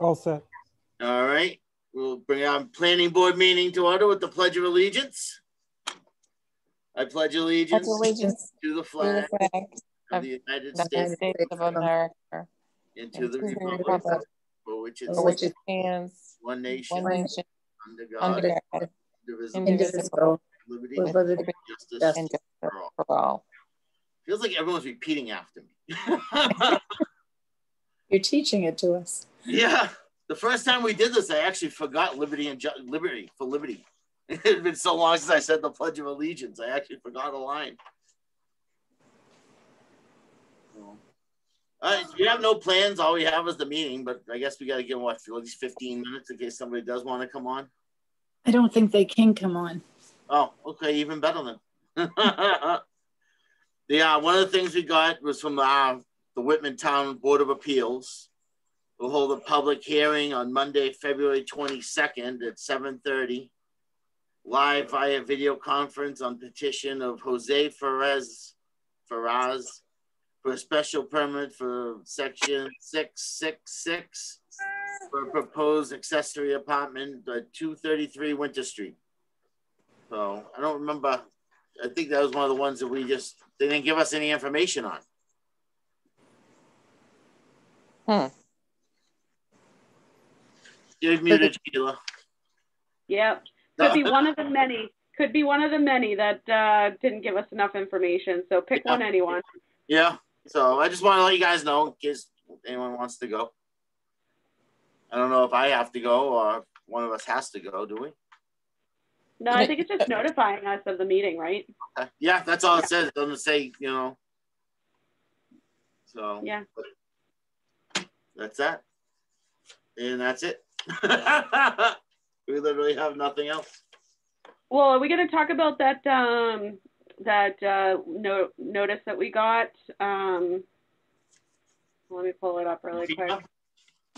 All set. All right, we'll bring our planning board meeting to order with the Pledge of Allegiance. I pledge allegiance allegiance to the to the flag flag of of the United the United States States of America, and to and the to republic republic for which it for which stands, it stands, one nation, one nation, under under God, God, indivisible, indivisible, liberty, with and liberty justice and justice for all. for all. Feels like everyone's repeating after me. You're teaching it to us. Yeah, the first time we did this, I actually forgot liberty and ju- liberty for liberty. It had been so long since I said the Pledge of Allegiance, I actually forgot a line. So, Uh, we have no plans. All we have is the meeting, but I guess we got to give them what, at least 15 minutes in case somebody does want to come on. I don't think they can come on. Oh, okay, even better then. yeah, one of the things we got was from uh, the Whitman Town Board of Appeals. We'll hold a public hearing on Monday, February 22nd at 7:30, live via video conference on petition of Jose Ferez Ferraz for a special permit for section 666 for a proposed accessory apartment at 233 Winter Street. So I don't remember. I think that was one of the ones that we just they didn't give us any information on. Hmm. You're muted, Sheila. Yep. Could be one of the many. Could be one of the many that uh, didn't give us enough information. So pick Yeah. one, anyone. Yeah. So I just want to let you guys know in case anyone wants to go. I don't know if I have to go or one of us has to go. Do we? No, I think it's just notifying us of the meeting, right? Okay. Yeah, that's all it says. It doesn't say, you know. So Yeah. that's that. And that's it. we literally have nothing else. Well, are we going to talk about that um, that uh, no- notice that we got? Um, let me pull it up really quick.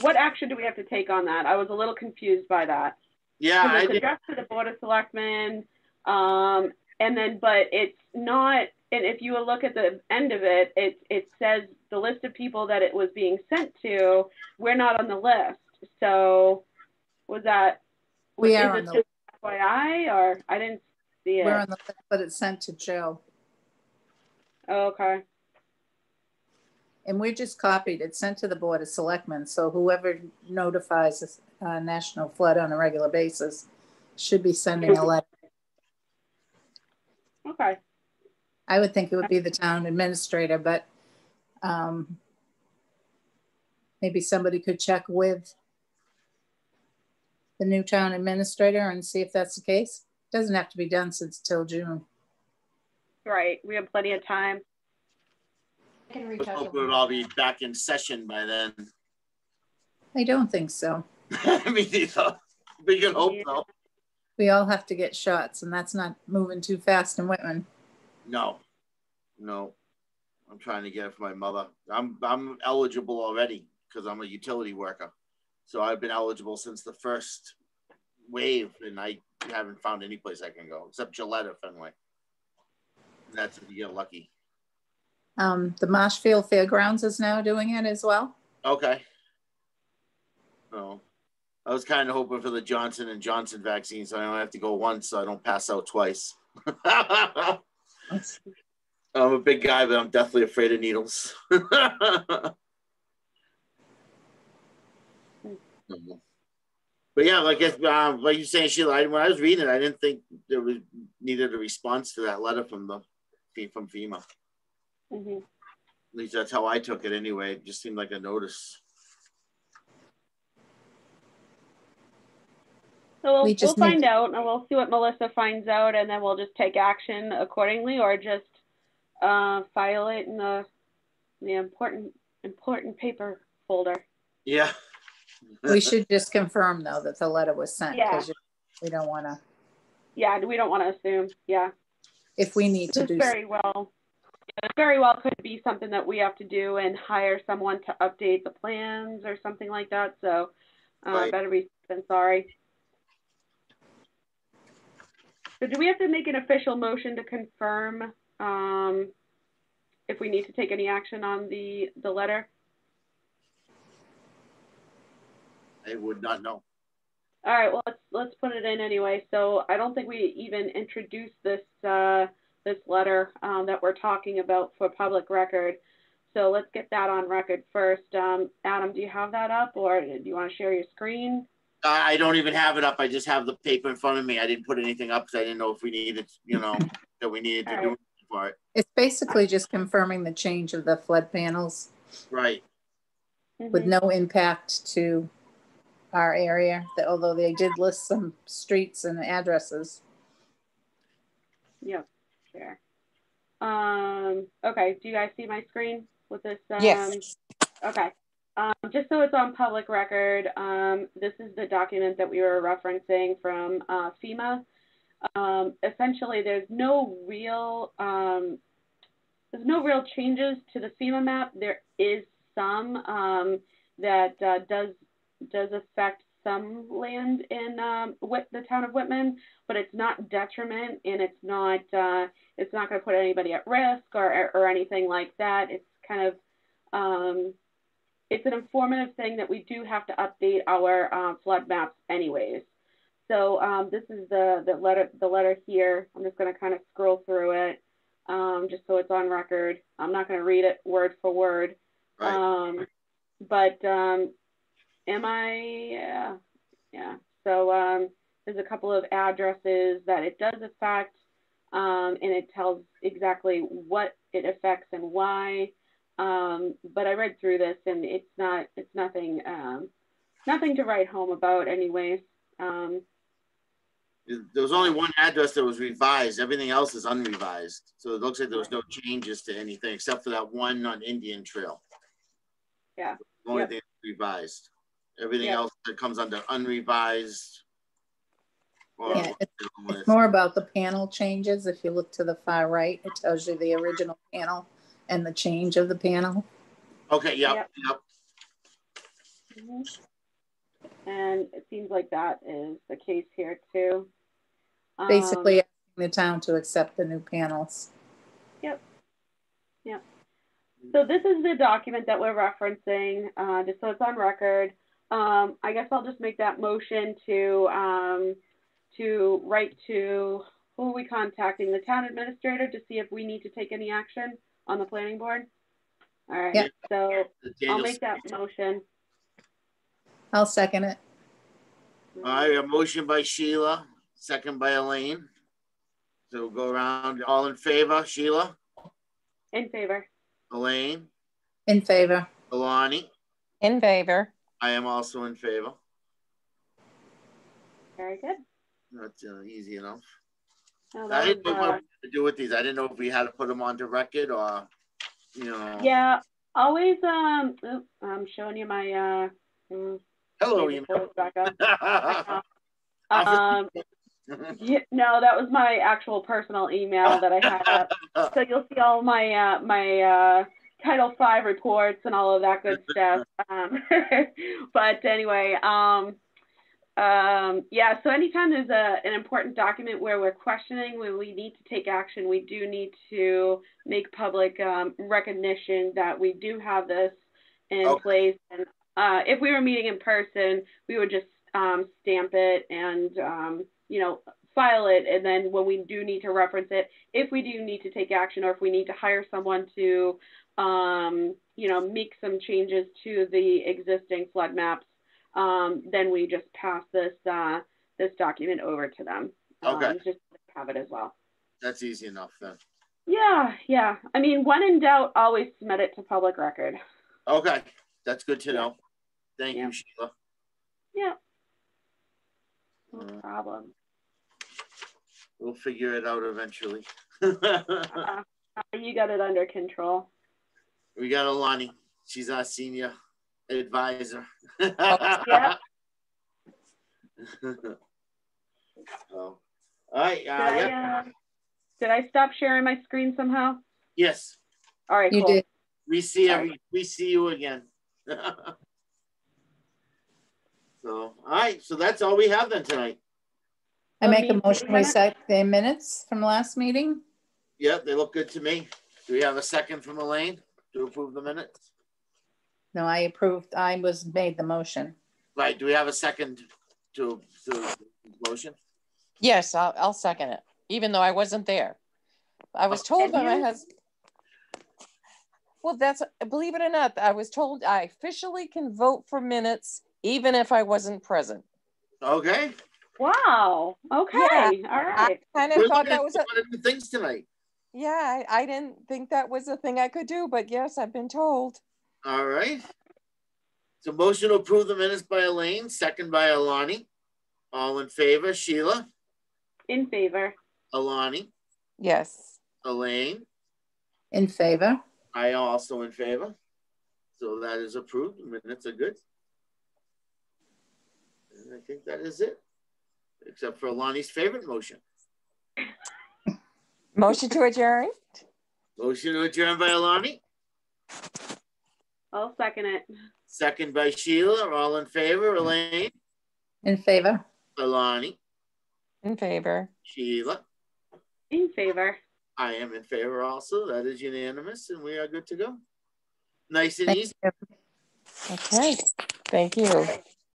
What action do we have to take on that? I was a little confused by that. Yeah, I did. addressed to the Board of Selectmen, um, and then, but it's not, and if you look at the end of it, it, it says the list of people that it was being sent to, we're not on the list. So was that, We are on the, FYI, or I didn't see it? we're on the, list, but it's sent to Joe. Oh, okay, And we're just copied. It's sent to the Board of Selectmen. So whoever notifies uh, National Flood on a regular basis should be sending a letter. okay. I would think it would be the town administrator, but um, maybe somebody could check with the new town administrator and see if that's the case. It Doesn't have to be done since till June. Right, we have plenty of time. I can reach out hope we'll all be back in session by then. I don't think so. I mean, either. we can hope Yeah. so. We all have to get shots and that's not moving too fast in Whitman. No, no. I'm trying to get it for my mother. I'm I'm eligible already because I'm a utility worker. So I've been eligible since the first wave, and I haven't found any place I can go except Gillette or Fenway. And that's if you get lucky. Um, the Marshfield Fairgrounds is now doing it as well. Okay. No, I was kind of hoping for the Johnson and Johnson vaccine, so I don't have to go once, so I don't pass out twice. I'm a big guy, but I'm definitely afraid of needles. but yeah, like if, uh, like you're saying, Sheila, I, when I was reading it, I didn't think there was needed a response to that letter from the from FEMA. hmm At least that's how I took it anyway. It just seemed like a notice. So we'll, We we'll find out and we'll see what Melissa finds out and then we'll just take action accordingly or just uh, file it in the the important important paper folder. Yeah. We should just confirm though that the letter was sent because we don't want to, Yeah, we don't want to assume. Yeah, if we need to do. very well, very well could be something that we have to do and hire someone to update the plans or something like that. So uh, Right. better be than sorry. So do we have to make an official motion to confirm um, if we need to take any action on the the letter? I would not know. All right, well, let's, let's put it in anyway. So I don't think we even introduced this, uh, this letter, um, that we're talking about for public record. So let's get that on record first. Um, Adam, do you have that up or do you want to share your screen? I I don't even have it up. I just have the paper in front of me. I didn't put anything up because I didn't know if we needed, you know, that we needed to do anything for it. It's basically just confirming the change of the flood panels Right. with Mhm. no impact to our area, that although they did list some streets and addresses. Yep, sure. Um, okay, do you guys see my screen with this? Um, Yes. Okay. Um, just so it's on public record, um, this is the document that we were referencing from uh, FEMA. Um, essentially, there's no real um, there's no real changes to the FEMA map. There is some um, that uh, does does affect some land in um, Whit- the town of Whitman, but it's not detriment and it's not uh, it's not going to put anybody at risk or or anything like that. It's kind of um, it's an informative thing that we do have to update our uh, flood maps anyways. So um, this is the, the letter the letter here. I'm just going to kind of scroll through it um, just so it's on record. I'm not going to read it word for word. Right. Um, but um, am I? Yeah, yeah. So um, there's a couple of addresses that it does affect, um, and it tells exactly what it affects and why. Um, but I read through this, and it's not. It's nothing. Um, nothing to write home about, anyways. Um, There was only one address that was revised. Everything else is unrevised. So it looks like there was no changes to anything except for that one on Indian Trail. Yeah. The Only Yep. thing revised. Everything Yep. else that comes under unrevised. or- Yeah, It's more about the panel changes. If you look to the far right, it tells you the original panel and the change of the panel. Okay, yep, Yep. yep. Mhm. And it seems like that is the case here too. Um, Basically, asking the town to accept the new panels. Yep, yep. So this is the document that we're referencing, uh, just so it's on record. Um, I guess I'll just make that motion to, um, to write to, who are we contacting? The town administrator to see if we need to take any action on the planning board? All right, Yeah. so I'll Daniel- make that motion. I'll second it. All right, a motion by Sheila, second by Elaine. So we'll go around, all in favor, Sheila, In favor. Elaine, In favor. Alani, In favor. I am also in favor. Very good. That's uh, easy enough. I didn't know what uh, to do with these. I didn't know if we had to put them onto record or, you know. Yeah, always, um, oop, I'm showing you my, uh, Hello, maybe email. back up. Um, yeah, no, that was my actual personal email that I had up. So you'll see all my uh, my uh, Title V reports and all of that good stuff. Um, but anyway, um, um, yeah. So anytime there's a an important document where we're questioning, where we need to take action, we do need to make public um, recognition that we do have this in Okay. place. And uh, if we were meeting in person, we would just um, stamp it and um, you know file it, and then when we do need to reference it, if we do need to take action or if we need to hire someone to, um, you know, make some changes to the existing flood maps, um, then we just pass this uh, this document over to them. Okay. Um, just have it as well. That's easy enough then. Yeah, yeah. I mean, when in doubt, always submit it to public record. Okay, that's good to know. Thank Yeah. you, Sheila. Yeah. No Uh, problem. We'll figure it out eventually. Uh, you got it under control. We got Alani. She's our senior advisor. Yeah. So, all right. Did, Uh, yeah. I, uh, did I stop sharing my screen somehow? Yes, All right, You cool. did. we see Sorry. every, we see you again. so, all right. So that's all we have then tonight. I make a motion, we minutes? set the minutes from last meeting. Yeah, they look good to me. Do we have a second from Elaine to approve the minutes? No, I approved, I was made the motion. Right, do we have a second to, to the motion? Yes, I'll, I'll second it, even though I wasn't there. I was oh. told by my husband. Well, that's, believe it or not, I was told I officially can vote for minutes even if I wasn't present. Okay. Wow. Okay. Yeah, All I kind of thought that was, a some of the things tonight. Yeah, I, I didn't think that was a thing I could do, but yes, I've been told. All right. So motion to approve the minutes by Elaine, second by Alani. All in favor, Sheila, In favor. Alani, Yes. Elaine, In favor? I also in favor. So that is approved. The minutes are good. And I think that is it, except for Alani's favorite motion. Motion to adjourn? Motion to adjourn by Alani, I'll second it. second by Sheila. All in favor, Elaine, In favor? Alani, In favor. Sheila. In favor. I am in favor also. That is unanimous and we are good to go. Nice and Thank easy. you. Okay, thank you.